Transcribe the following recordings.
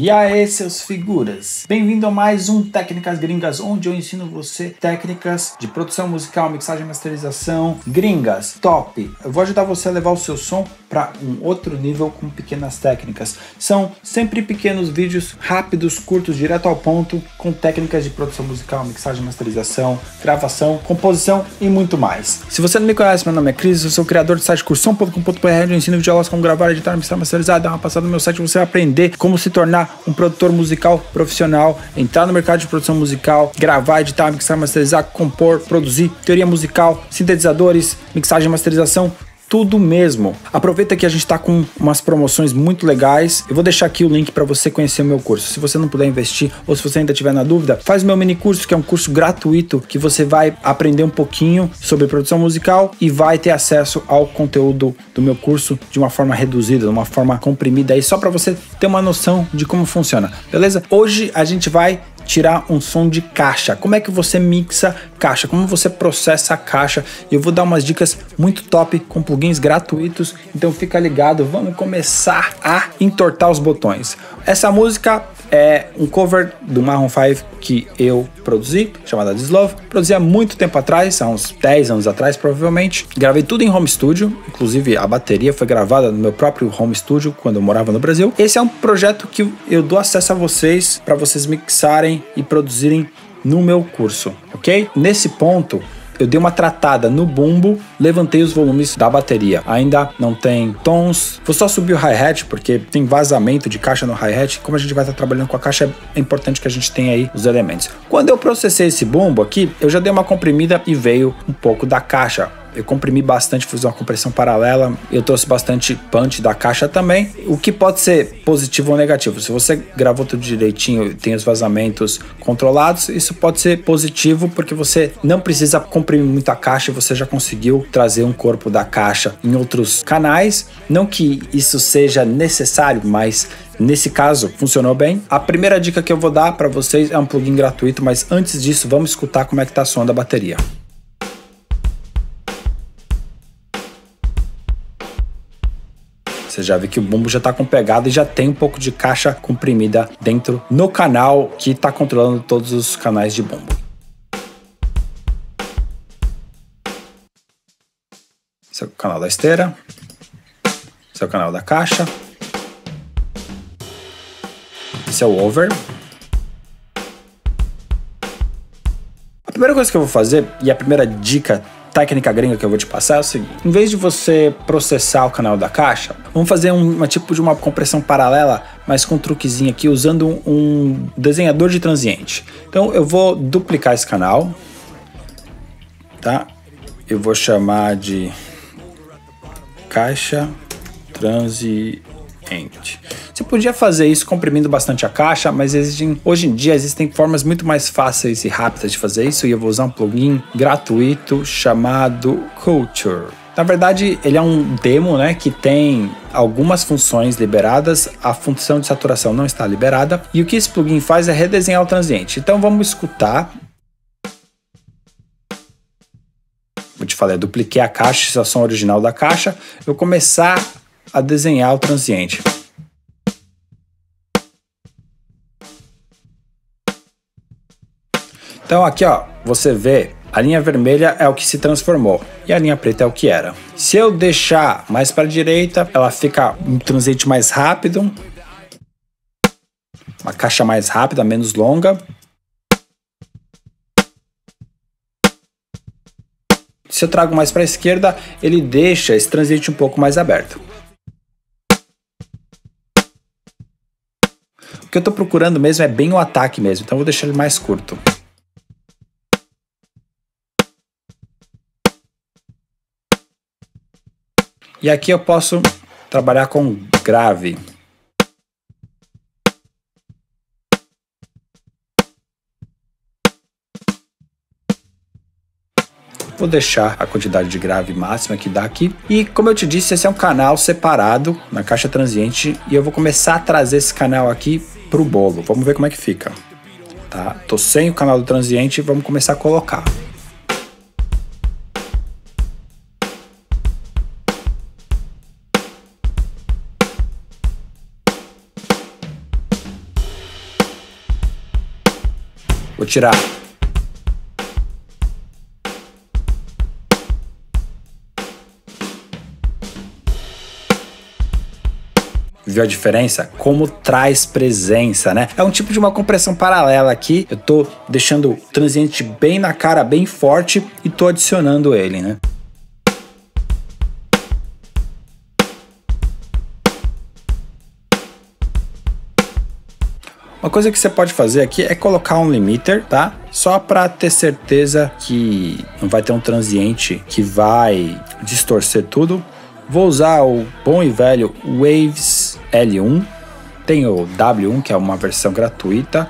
E aí, seus figuras? Bem-vindo a mais um Técnicas Gringas, onde eu ensino você técnicas de produção musical, mixagem e masterização gringas, top. Eu vou ajudar você a levar o seu som para um outro nível com pequenas técnicas. São sempre pequenos vídeos rápidos, curtos, direto ao ponto, com técnicas de produção musical, mixagem, masterização, gravação, composição e muito mais. Se você não me conhece, meu nome é Cris, eu sou o criador do site cursão.com.br, onde eu ensino videoaulas como gravar, editar, mixar, masterizar, dá uma passada no meu site, você vai aprender como se tornar um produtor musical profissional, entrar no mercado de produção musical, gravar, editar, mixar, masterizar, compor, produzir, teoria musical, sintetizadores, mixagem, masterização, tudo mesmo. Aproveita que a gente está com umas promoções muito legais. Eu vou deixar aqui o link para você conhecer o meu curso. Se você não puder investir ou se você ainda tiver na dúvida, faz o meu mini curso, que é um curso gratuito que você vai aprender um pouquinho sobre produção musical e vai ter acesso ao conteúdo do meu curso de uma forma reduzida, de uma forma comprimida aí, só para você ter uma noção de como funciona. Beleza? Hoje a gente vai tirar um som de caixa. Como é que você mixa caixa? Como você processa a caixa? Eu vou dar umas dicas muito top com plugins gratuitos. Então fica ligado, vamos começar a entortar os botões. Essa música é um cover do Marron 5 que eu produzi, chamada This Love. Produzi há muito tempo atrás, há uns 10 anos atrás, provavelmente. Gravei tudo em home studio, inclusive a bateria foi gravada no meu próprio home studio quando eu morava no Brasil. Esse é um projeto que eu dou acesso a vocês para vocês mixarem e produzirem no meu curso, ok? Nesse ponto, eu dei uma tratada no bumbo, levantei os volumes da bateria. Ainda não tem tons. Vou só subir o hi-hat porque tem vazamento de caixa no hi-hat. Como a gente vai estar trabalhando com a caixa, é importante que a gente tenha aí os elementos. Quando eu processei esse bumbo aqui, eu já dei uma comprimida e veio um pouco da caixa eu comprimi bastante, fiz uma compressão paralela, eu trouxe bastante punch da caixa também, o que pode ser positivo ou negativo. Se você gravou tudo direitinho tem os vazamentos controlados, isso pode ser positivo porque você não precisa comprimir muita caixa, você já conseguiu trazer um corpo da caixa em outros canais. Não que isso seja necessário, mas Nesse caso, funcionou bem. A primeira dica que eu vou dar para vocês é um plugin gratuito, mas antes disso, vamos escutar como é que tá a som da bateria. Você já vê que o bumbo já está com pegada e já tem um pouco de caixa comprimida dentro no canal que está controlando todos os canais de bumbo. Esse é o canal da esteira. Esse é o canal da caixa. Esse é o over. A primeira coisa que eu vou fazer, e a primeira dica técnica gringa que eu vou te passar é o seguinte: em vez de você processar o canal da caixa, vamos fazer um, uma tipo de uma compressão paralela, mas com um truquezinho aqui, usando um, um desenhador de transiente. Então eu vou duplicar esse canal, tá? Eu vou chamar de caixa transiente. Você podia fazer isso comprimindo bastante a caixa, mas existem, hoje em dia existem formas muito mais fáceis e rápidas de fazer isso e eu vou usar um plugin gratuito chamado Culture. Na verdade, ele é um demo, né, que tem algumas funções liberadas, a função de saturação não está liberada, e o que esse plugin faz é redesenhar o transiente. Então vamos escutar. Eu te falei, eu dupliquei a caixa, esse é o original da caixa, eu vou começar a desenhar o transiente. Então aqui ó, você vê a linha vermelha é o que se transformou e a linha preta é o que era. Se eu deixar mais para a direita, ela fica um transiente mais rápido, uma caixa mais rápida, menos longa. Se eu trago mais para a esquerda, ele deixa esse transiente um pouco mais aberto. O que eu estou procurando mesmo é bem o ataque mesmo, então eu vou deixar ele mais curto. E aqui eu posso trabalhar com grave. Vou deixar a quantidade de grave máxima que dá aqui. E como eu te disse, esse é um canal separado na caixa transiente e eu vou começar a trazer esse canal aqui para o bolo. Vamos ver como é que fica. Tá? Tô sem o canal do transiente vamos começar a colocar. Tirar. Viu a diferença? Como traz presença, né? É um tipo de uma compressão paralela aqui. Eu tô deixando o transiente bem na cara, bem forte e tô adicionando ele, né? Uma coisa que você pode fazer aqui é colocar um limiter, tá? Só para ter certeza que não vai ter um transiente que vai distorcer tudo. Vou usar o bom e velho Waves L1. Tem o W1, que é uma versão gratuita.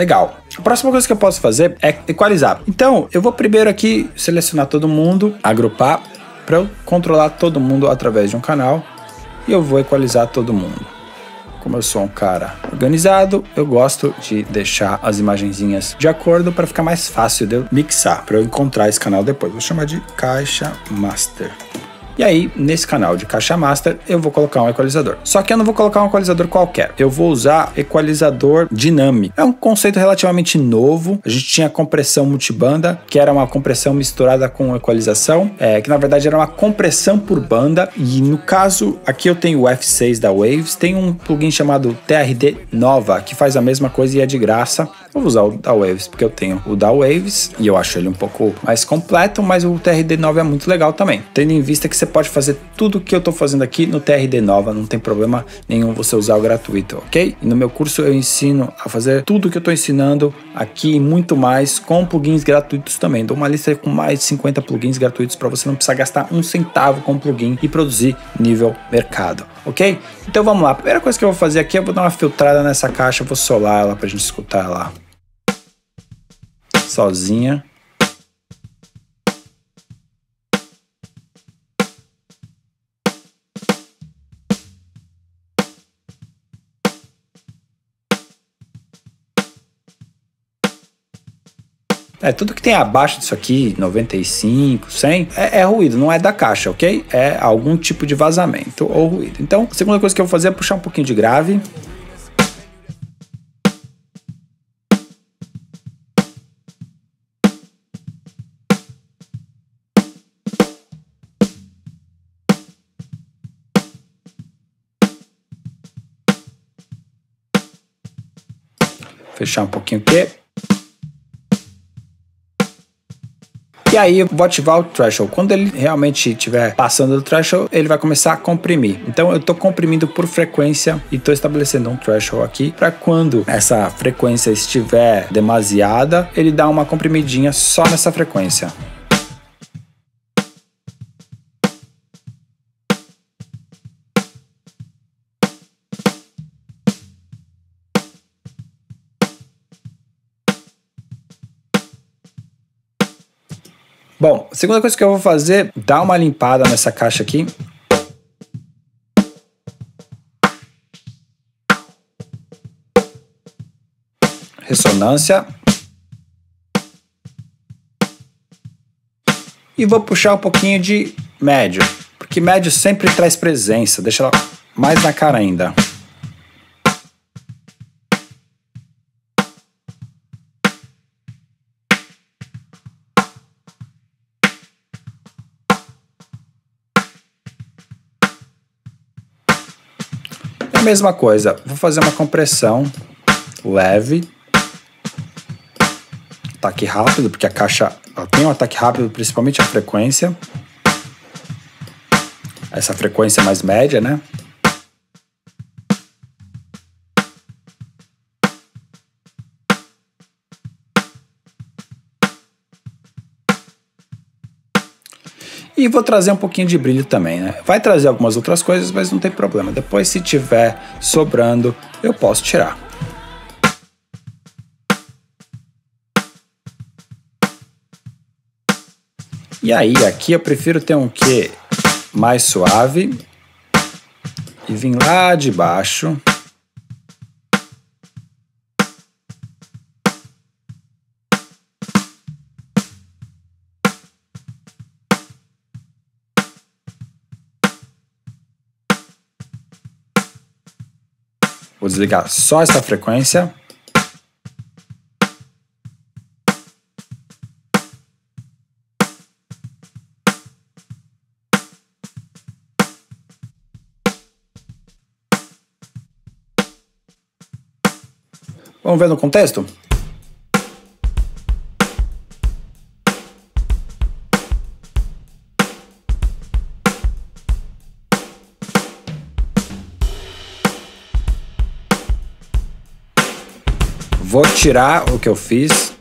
Legal. A próxima coisa que eu posso fazer é equalizar. Então, eu vou primeiro aqui selecionar todo mundo, agrupar, para eu controlar todo mundo através de um canal e eu vou equalizar todo mundo. Como eu sou um cara organizado, eu gosto de deixar as imagenzinhas de acordo para ficar mais fácil de eu mixar, para eu encontrar esse canal depois. Vou chamar de caixa master. E aí, nesse canal de caixa master, eu vou colocar um equalizador. Só que eu não vou colocar um equalizador qualquer. Eu vou usar equalizador dinâmico. É um conceito relativamente novo. A gente tinha compressão multibanda, que era uma compressão misturada com equalização, é, que na verdade era uma compressão por banda. E no caso, aqui eu tenho o F6 da Waves, tem um plugin chamado TRD Nova, que faz a mesma coisa e é de graça. Eu vou usar o da Waves porque eu tenho o da Waves e eu acho ele um pouco mais completo, mas o TRD Nova é muito legal também. Tendo em vista que você pode fazer tudo que eu estou fazendo aqui no TRD Nova, não tem problema nenhum você usar o gratuito, ok? E no meu curso eu ensino a fazer tudo que eu estou ensinando aqui e muito mais com plugins gratuitos também. Dou uma lista com mais de 50 plugins gratuitos para você não precisar gastar um centavo com plugin e produzir nível mercado, ok? Então vamos lá. A primeira coisa que eu vou fazer aqui, eu vou dar uma filtrada nessa caixa, vou solar ela para a gente escutar ela sozinha. É, tudo que tem abaixo disso aqui, 95, 100, é, é, ruído, não é da caixa, ok? É algum tipo de vazamento ou ruído. Então, a segunda coisa que eu vou fazer é puxar um pouquinho de grave. Fechar um pouquinho aqui. E aí vou ativar o threshold. Quando ele realmente estiver passando do threshold, ele vai começar a comprimir. Então eu estou comprimindo por frequência e estou estabelecendo um threshold aqui para quando essa frequência estiver demasiada, ele dá uma comprimidinha só nessa frequência. Bom, a segunda coisa que eu vou fazer, dar uma limpada nessa caixa aqui. Ressonância. E vou puxar um pouquinho de médio, porque médio sempre traz presença, deixa ela mais na cara ainda. A mesma coisa, vou fazer uma compressão leve, ataque rápido, porque a caixa tem um ataque rápido, principalmente a frequência. Essa frequência mais média, né? E vou trazer um pouquinho de brilho também, né? Vai trazer algumas outras coisas, mas não tem problema. Depois, se tiver sobrando, eu posso tirar. E aí, aqui eu prefiro ter um que mais suave e vir lá de baixo desligar só essa frequência. Vamos ver no contexto? Tirar o que eu fiz.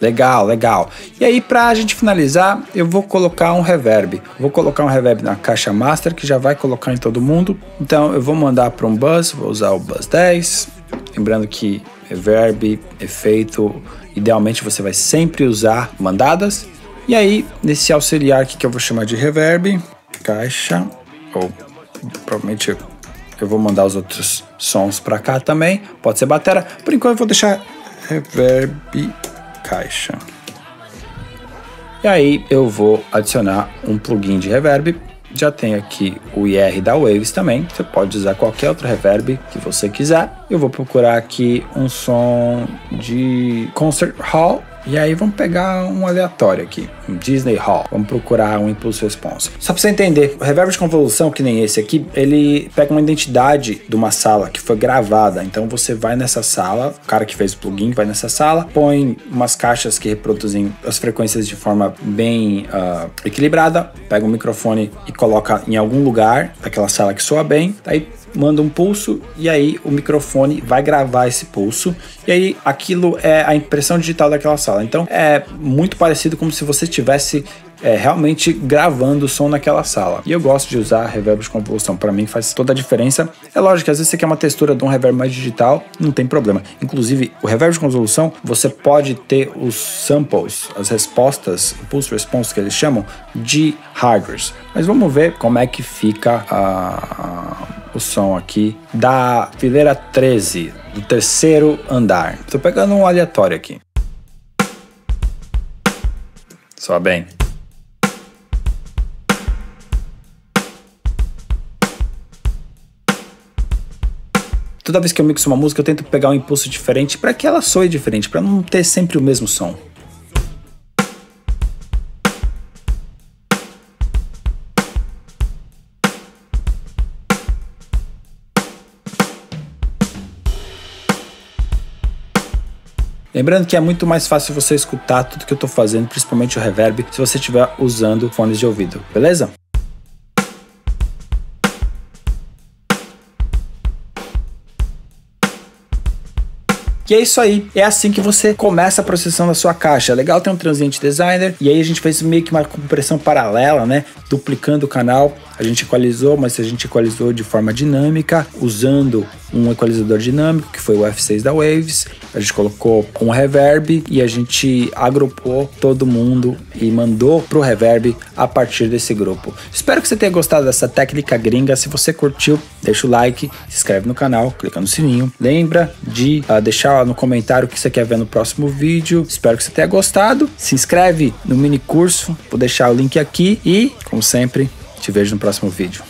Legal, legal. E aí, pra gente finalizar, eu vou colocar um reverb. Vou colocar um reverb na caixa master, que já vai colocar em todo mundo. Então, eu vou mandar para um bus, vou usar o bus 10. Lembrando que reverb, efeito, idealmente você vai sempre usar mandadas. E aí, nesse auxiliar aqui que eu vou chamar de reverb, caixa, ou provavelmente eu vou mandar os outros sons para cá também. Pode ser batera. Por enquanto eu vou deixar reverb caixa. E aí eu vou adicionar um plugin de reverb. Já tem aqui o IR da Waves também. Você pode usar qualquer outro reverb que você quiser. Eu vou procurar aqui um som de concert hall e aí vamos pegar um aleatório aqui, um Disney Hall. Vamos procurar um impulso response. Só para você entender, o reverb de convolução, que nem esse aqui, ele pega uma identidade de uma sala que foi gravada. Então você vai nessa sala, o cara que fez o plugin vai nessa sala, põe umas caixas que reproduzem as frequências de forma bem uh, equilibrada, pega um microfone e coloca em algum lugar daquela sala que soa bem. Aí manda um pulso e aí o microfone vai gravar esse pulso e aí aquilo é a impressão digital daquela sala. Então é muito parecido como se você estivesse é, realmente gravando o som naquela sala. E eu gosto de usar reverb de convolução, para mim faz toda a diferença. É lógico que às vezes você quer uma textura de um reverb mais digital, não tem problema. Inclusive, o reverb de convolução, você pode ter os samples, as respostas, pulse response que eles chamam, de hardwares. Mas vamos ver como é que fica a o som aqui da fileira 13, do terceiro andar. Estou pegando um aleatório aqui. Só bem. Toda vez que eu mixo uma música, eu tento pegar um impulso diferente para que ela soe diferente, para não ter sempre o mesmo som. Lembrando que é muito mais fácil você escutar tudo que eu estou fazendo, principalmente o reverb, se você estiver usando fones de ouvido, beleza? E é isso aí. É assim que você começa a processão da sua caixa. Legal ter um transiente designer. E aí a gente fez meio que uma compressão paralela, né? Duplicando o canal. A gente equalizou, mas a gente equalizou de forma dinâmica, usando um equalizador dinâmico, que foi o F6 da Waves. A gente colocou um reverb e a gente agrupou todo mundo e mandou pro reverb a partir desse grupo. Espero que você tenha gostado dessa técnica gringa. Se você curtiu, deixa o like, se inscreve no canal, clica no sininho. Lembra de uh, deixar no comentário o que você quer ver no próximo vídeo. Espero que você tenha gostado. Se inscreve no mini curso, vou deixar o link aqui e, como sempre, te vejo no próximo vídeo.